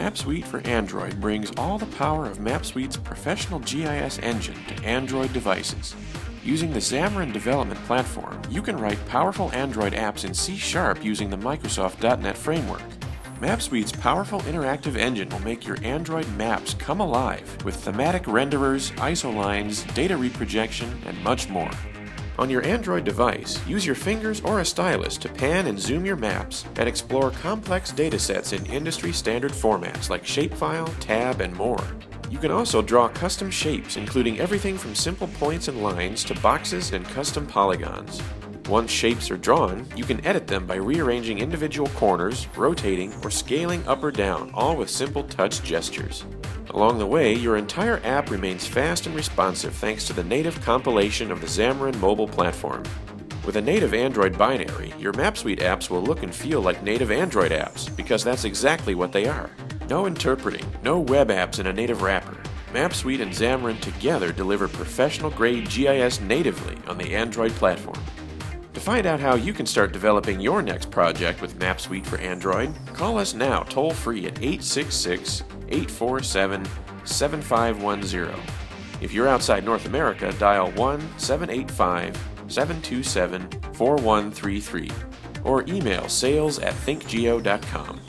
MapSuite for Android brings all the power of MapSuite's professional GIS engine to Android devices. Using the Xamarin development platform, you can write powerful Android apps in C Sharp using the Microsoft .NET framework. MapSuite's powerful interactive engine will make your Android maps come alive with thematic renderers, isolines, data reprojection, and much more. On your Android device, use your fingers or a stylus to pan and zoom your maps and explore complex datasets in industry standard formats like shapefile, tab, and more. You can also draw custom shapes, including everything from simple points and lines to boxes and custom polygons. Once shapes are drawn, you can edit them by rearranging individual corners, rotating, or scaling up or down, all with simple touch gestures. Along the way, your entire app remains fast and responsive thanks to the native compilation of the Xamarin mobile platform. With a native Android binary, your MapSuite apps will look and feel like native Android apps, because that's exactly what they are. No interpreting, no web apps in a native wrapper. MapSuite and Xamarin together deliver professional grade GIS natively on the Android platform. To find out how you can start developing your next project with MapSuite for Android, call us now toll free at 866 847 7510. If you're outside North America, dial 1 785 727 4133 or email sales at thinkgeo.com.